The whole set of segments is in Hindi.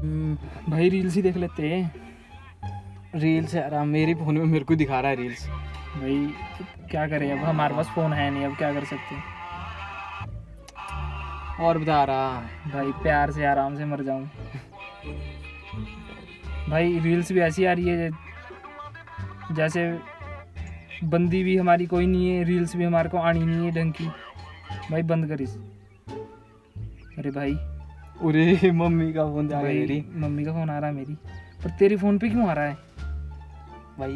हम्म, भाई रील्स ही देख लेते हैं। रील्स हाँ, मेरे फ़ोन में मेरे को दिखा रहा है रील्स भाई क्या करें अब हमारे पास फ़ोन है नहीं अब क्या कर सकते हैं? और बता रहा भाई प्यार से आराम से मर जाऊँ। भाई रील्स भी ऐसी आ रही है जैसे बंदी भी हमारी कोई नहीं है रील्स भी हमारे को आनी नहीं है ढंग की। भाई बंद कर इस। अरे भाई। अरे मम्मी का फ़ोन आ गया भाई मेरी। मम्मी का फ़ोन आ रहा है मेरी। पर तेरे फ़ोन पे क्यों आ रहा है? भाई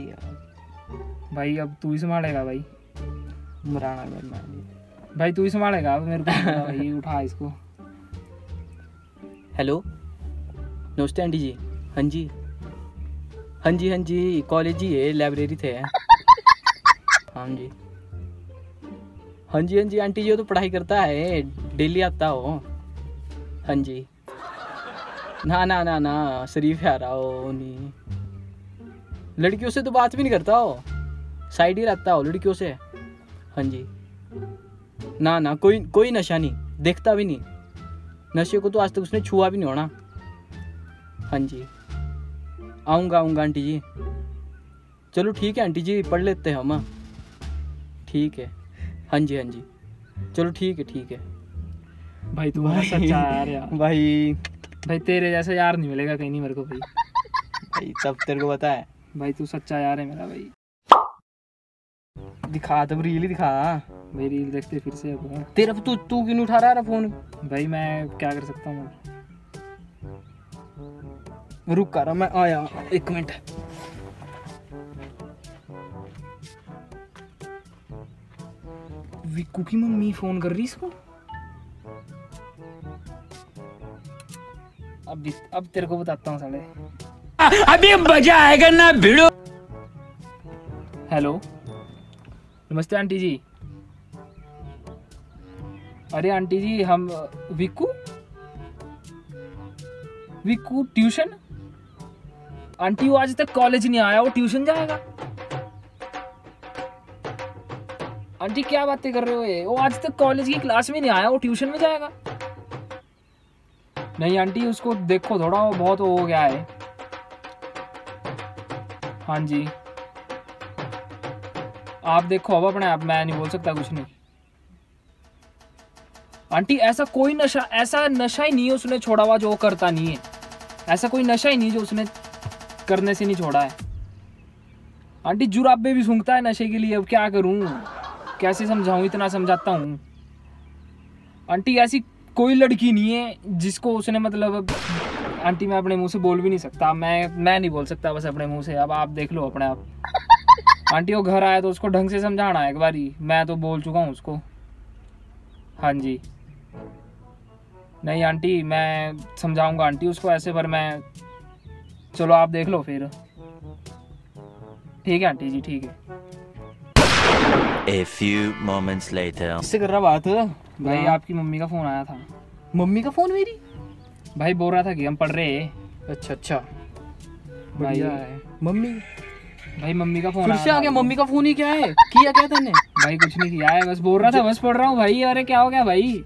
भाई अब तू ही संभालेगा भाई। मराना करना भाई तू ही संभालेगा अब मेरे को भाई उठा इसको। हेलो नमस्ते आंटी जी। हाँ जी। हाँ जी हाँ जी कॉलेज ही है लाइब्रेरी थे। हाँ जी। हाँ जी हाँ जी आंटी जी वो तो पढ़ाई करता है डेली आता हो। हाँ जी। ना ना ना ना, शरीफ है रहा हो नहीं लड़कियों से तो बात भी नहीं करता हो साइड ही रहता हो लड़कियों से। हाँ जी। ना ना, कोई कोई नशा नहीं, देखता भी नहीं। नशे को तो आज तक उसने छुआ भी नहीं होना। हाँ जी। आऊँगा आऊँगा, आंटी जी। चलो ठीक है, आंटी जी, पढ़ लेते हैं हम। ठीक है। हाँ जी हाँ जी। चलो ठीक है ठीक है। भाई तू बड़ा सच्चा यार यार। भाई। भाई तेरे जैसा यार नहीं मिलेगा कहीं नहीं मेरे को भाई। भाई तब तेरे को पता है। भाई तू सच्चा यार है मेरा भाई। दिखा तब रील ही दिखा। भाई रील देखते फिर से अब। तेरा तू तू क्यों उठा रहा है फ़ोन भाई मैं क्या कर सकता हूँ? रुक कर मैं आया एक मिनट। विक्कू की मम्मी फ़ोन कर रही इसको? अब अब तेरे को बताता हूँ साले। अभी मज़ा आएगा ना भिड़ो। हेलो? नमस्ते आंटी जी। अरे आंटी जी हम विकू? विक्कू ट्यूशन? आंटी वो आज तक कॉलेज नहीं आया वो ट्यूशन जाएगा। आंटी क्या बातें कर रहे हो ये? वो आज तक कॉलेज की क्लास में नहीं आया वो ट्यूशन में जाएगा। नहीं, आंटी, उसको देखो थोड़ा बहुत हो गया है। हाँ जी। आप देखो, अब अपने आप, मैं नहीं बोल सकता कुछ नहीं। आंटी, ऐसा कोई नशा, ऐसा नशा ही नहीं है उसने छोड़ा हुआ जो करता नहीं है। ऐसा कोई नशा ही नहीं जो उसने करने से नहीं छोड़ा है। आंटी, जुराबे भी सूंघता है नशे के लिए, अब क्या करूँ? कैसे समझाऊं? इतना समझाता हूँ। आंटी, ऐसी कोई लड़की नहीं है जिसको उसने मतलब आंटी मैं अपने मुँह से बोल भी नहीं सकता। मैं मैं नहीं बोल सकता, बस अपने मुँह से। अब आप देख लो अपने आप। आंटी वो घर आया तो उसको ढंग से समझाना है एक बारी। मैं तो बोल चुका हूँ उसको। हाँ जी। नहीं आंटी, मैं समझाऊँगा आंटी उसको ऐसे, पर मैं, चलो आप देख लो फिर। ठीक है आंटी जी, ठीक है। A few moments later. इससे कर रहा बात? भाई हाँ। आपकी मम्मी का फ़ोन आया था। मम्मी का फ़ोन मेरी? भाई बोल रहा था कि हम पढ़ रहे हैं। अच्छा अच्छा। भाई बढ़िया है। मम्मी? भाई मम्मी का फ़ोन फिर से आ गया मम्मी का फ़ोन ही क्या है? किया क्या तूने? भाई कुछ नहीं किया है बस बोल रहा था बस पढ़ रहा हूँ। भाई अरे क्या हो गया भाई?